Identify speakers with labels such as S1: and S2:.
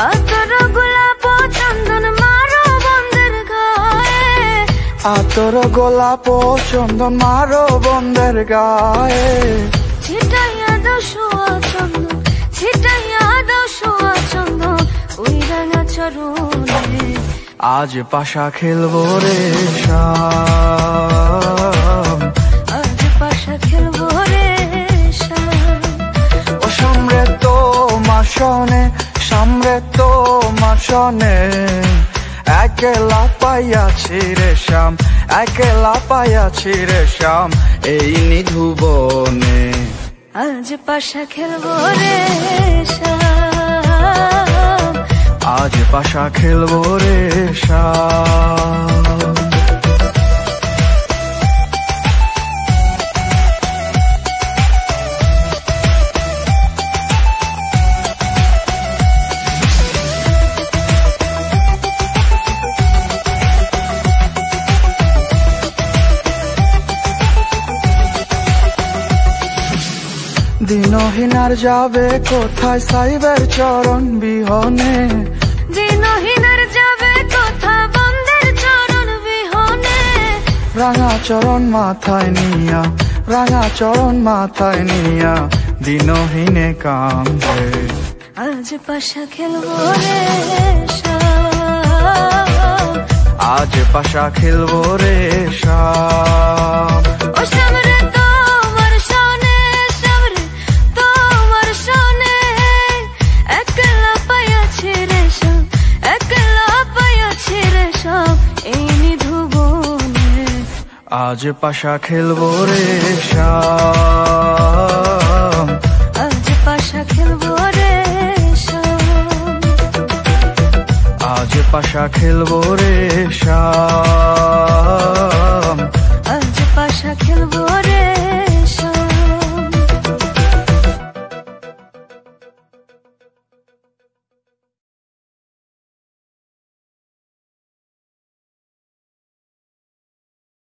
S1: আতর গোলাপ চন্দন মারো বন্ধের গায়ে।
S2: আতর গোলাপ চন্দন মারো বন্ধের গায়ে।
S1: ছিটাইয়া দাও সোয়া চন্দন ছিটাইয়া দাও সোয়া চন্দন ওই রাঙা চরণে
S2: আজ পাশা খেলব রে শাম সামরে তো মাসনে একলা পাইয়াছি রে শ্যাম একলা পাইয়াছি রে শ্যাম এই নিধুবনে
S1: আজ পাশা খেলব রে শ্যাম।
S2: আজ পাশা খেলব রে দিনহীনার যাবে কোথায়? সাইবের চরণ বিহনে।
S1: দিনহীনের যাবে কথা বন্ধের চরণ বিহনে।
S2: রাঙা চরণ মাথায় নিয়া রাঙা চরণ মাথায় নিয়া দিনহীনে কান্দে
S1: আজ পাশা খেলব রে শ্যাম।
S2: আজ পাশা খেলব রে শাম আজ পাশা খেলব রে শাম
S1: আজ পাশা খেলব রে শাম
S2: আজ পাশা খেলব রে